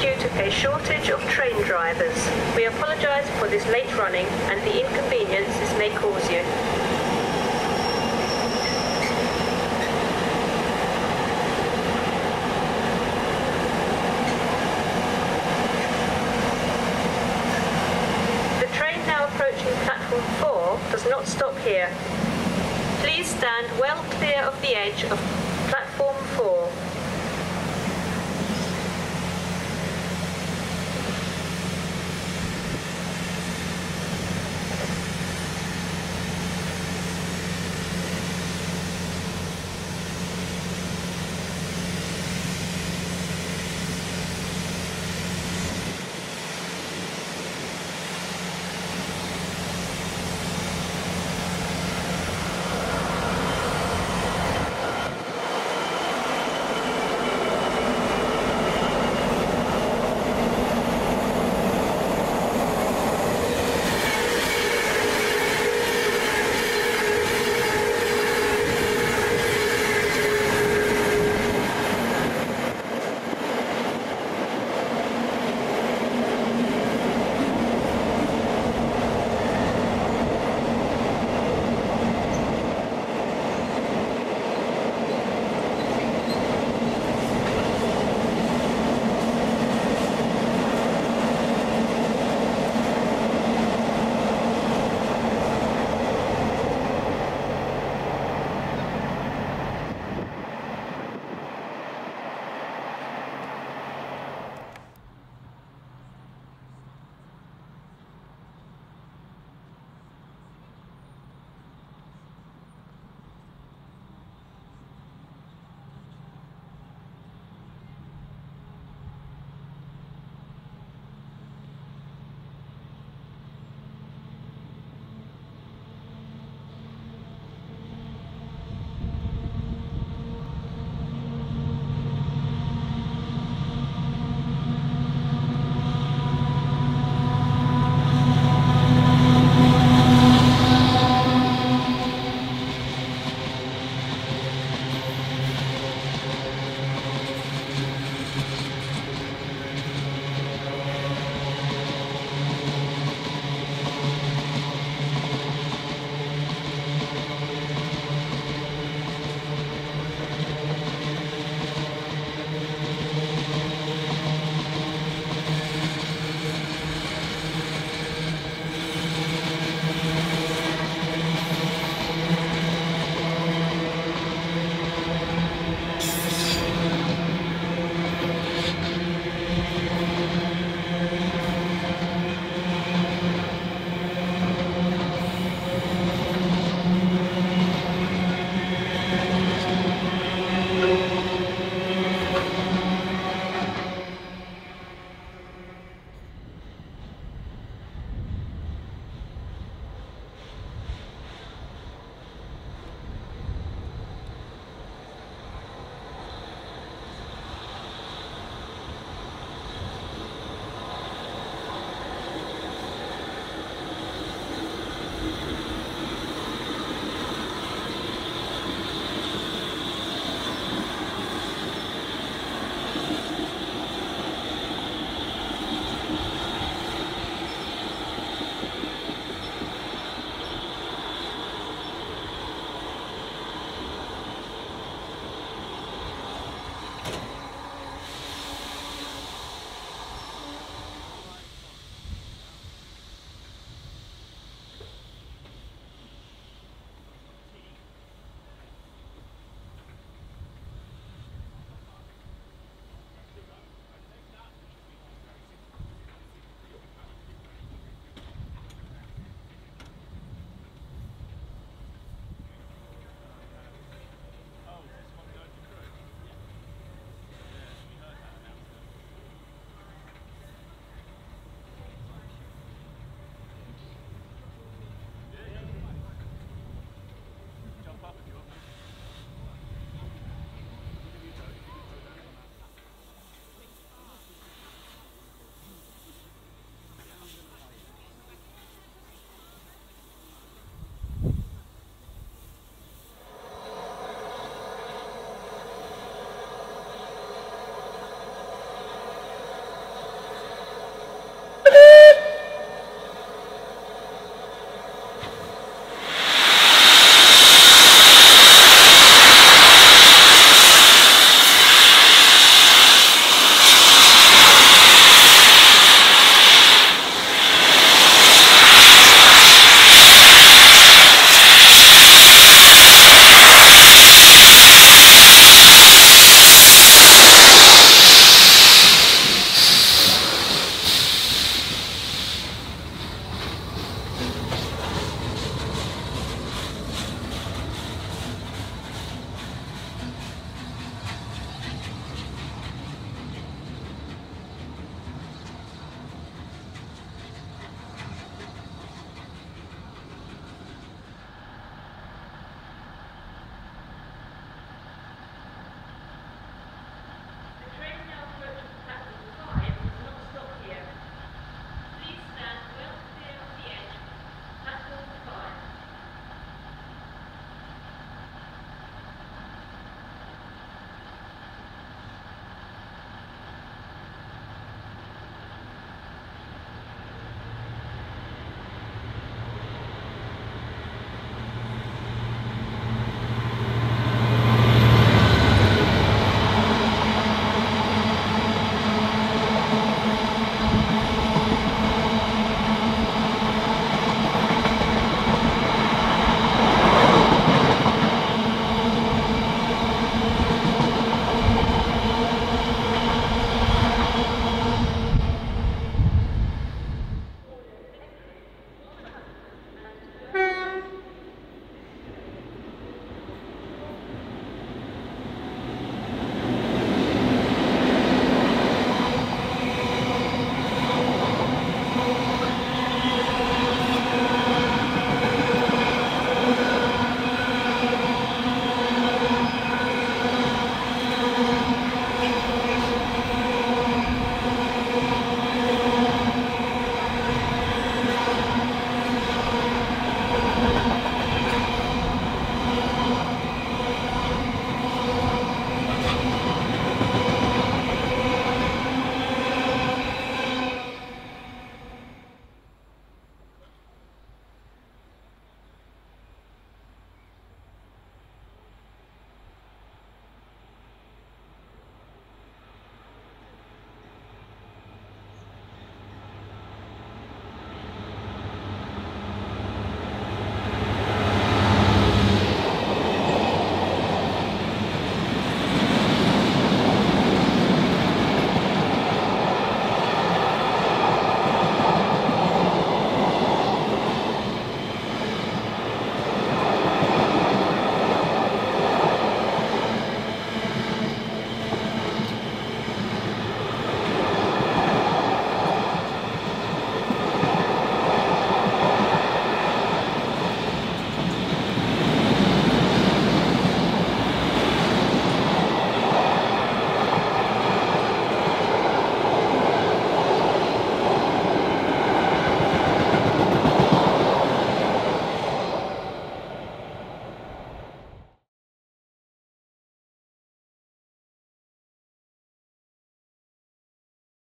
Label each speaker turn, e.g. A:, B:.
A: due to a shortage of train drivers. We apologise for this late running and the inconvenience this may cause you. The train now approaching platform 4 does not stop here. Please stand well clear of the edge of platform 4